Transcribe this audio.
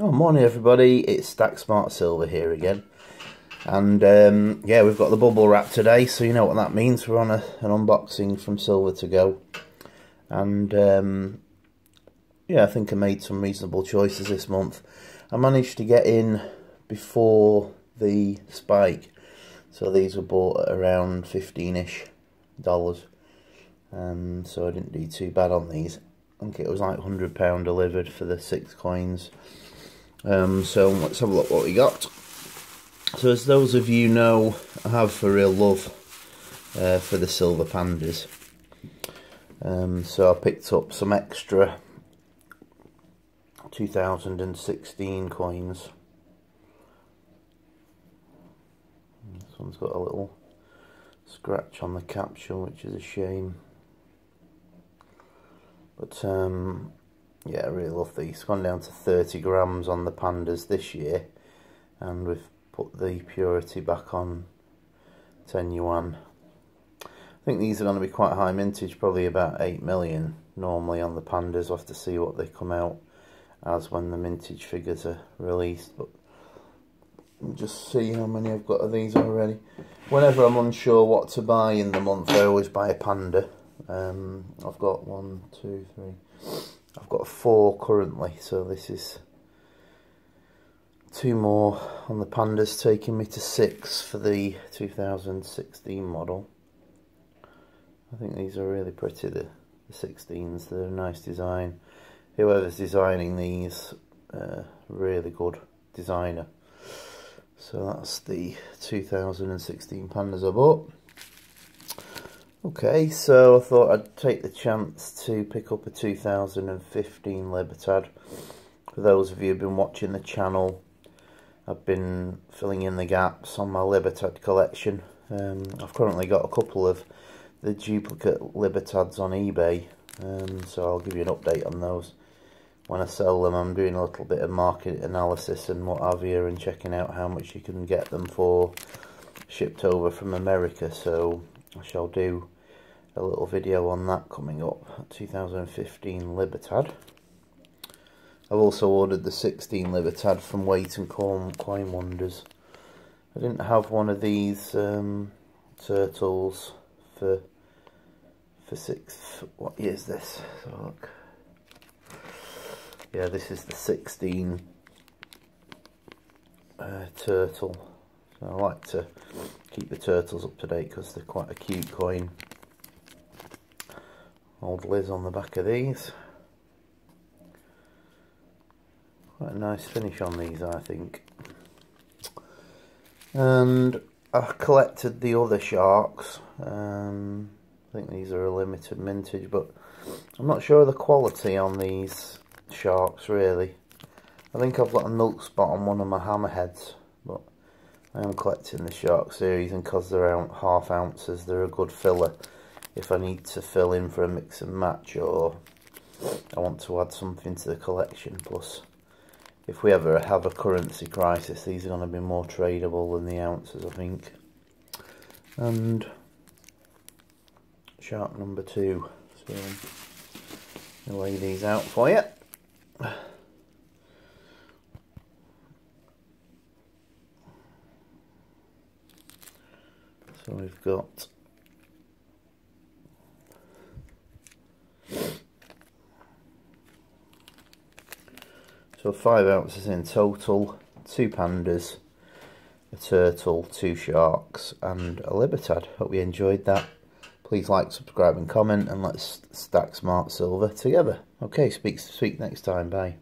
Oh, morning everybody, it's Stack Smart Silver here again. And um, yeah, we've got the bubble wrap today, so you know what that means. We're on a, an unboxing from Silver to Go. And um, yeah, I think I made some reasonable choices this month. I managed to get in before the spike. So these were bought at around 15-ish dollars. Um, so I didn't do too bad on these. I think it was like £100 delivered for the six coins. Um, so let's have a look what we got. So as those of you know, I have a real love uh, for the silver pandas. Um, so I picked up some extra 2016 coins. This one's got a little scratch on the capsule, which is a shame. But um, yeah, I really love these. It's gone down to 30 grams on the pandas this year, and we've put the purity back on 10 yuan. I think these are going to be quite high mintage, probably about 8 million normally on the pandas. We'll have to see what they come out as when the mintage figures are released. But just see how many I've got of these already. Whenever I'm unsure what to buy in the month, I always buy a panda. Um, I've got one, two, three. I've got four currently, so this is two more on the pandas, taking me to six for the 2016 model. I think these are really pretty, the, the 16s, they're a nice design. Whoever's designing these, uh, really good designer. So that's the 2016 pandas I bought. Okay, so I thought I'd take the chance to pick up a 2015 Libertad. For those of you who've been watching the channel, I've been filling in the gaps on my Libertad collection. Um, I've currently got a couple of the duplicate Libertads on eBay, um, so I'll give you an update on those. When I sell them, I'm doing a little bit of market analysis and what have you, and checking out how much you can get them for shipped over from America, so I shall do a little video on that coming up 2015 Libertad. I've also ordered the 16 Libertad from Weight and Coin Wonders. I didn't have one of these um, turtles for for six what is this? So look yeah this is the 16 uh, turtle I like to keep the turtles up to date because they're quite a cute coin. Old Liz on the back of these. Quite a nice finish on these I think. And I collected the other sharks. Um, I think these are a limited mintage but I'm not sure of the quality on these sharks really. I think I've got a milk spot on one of my hammerheads I am collecting the shark series and because they're out half ounces they're a good filler. If I need to fill in for a mix and match or I want to add something to the collection plus if we ever have a currency crisis these are going to be more tradable than the ounces I think. And shark number two. So I'll lay these out for you so we've got So five ounces in total, two pandas, a turtle, two sharks and a libertad. Hope you enjoyed that. Please like, subscribe and comment and let's stack smart silver together. Okay, speak, speak next time. Bye.